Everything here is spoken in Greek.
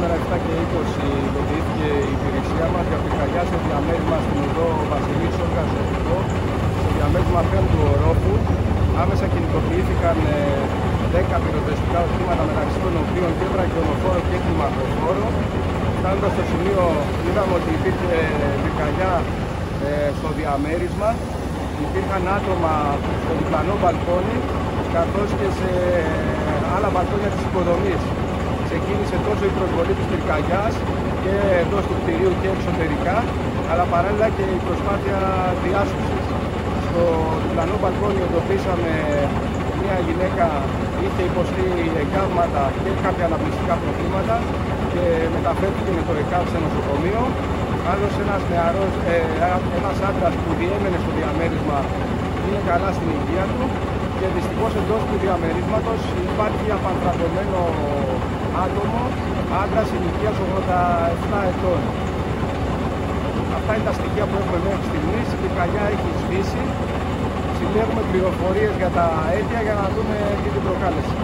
σήμερα 7 και 20 ειδοποιήθηκε η υπηρεσία μας για πυρκαγιά σε διαμέρισμα στην οδό Βασιλής Σόργας στο διαμέρισμα πέμπτου ορόφου. Άμεσα κινητοποιήθηκαν 10 πυροτεστικά οχήματα μεταξύ των οποίων και βραχιονοφόρο και κλιμακοφόρο. Φτάνοντας στο σημείο είδαμε ότι υπήρχε πυρκαγιά ε, στο διαμέρισμα. Υπήρχαν άτομα στο διπλανό μπαλκόνι καθώς και σε άλλα μπαλκόνια της υποδομής. Ξεκίνησε τόσο η προσβολή της πυρκαγιάς και εντός του κτηρίου και εξωτερικά, αλλά παράλληλα και η προσπάθεια διάσωσης. Στο διπλανό μπαλκόνι εντοπίσαμε μια γυναίκα είχε υποστεί εγκάβματα και κάποια αναπνευστικά προβλήματα και μεταφέρθηκε με το ΕΚΑΒ σε νοσοκομείο. Άλλος ένας νεαρός, ε, ένας άντρας που διέμενε στο διαμέρισμα είναι καλά στην υγεία του και δυστυχώς εντός του διαμερίσματος υπάρχει απαντραπωμένο άτομο, άντρας ηλικίας 87 ετών. Αυτά είναι τα στοιχεία που έχουμε μέχρι στιγμής. Η πυρκαγιά έχει σβήσει. Συλλέγουμε πληροφορίες για τα αίτια για να δούμε τι την προκάλεσε.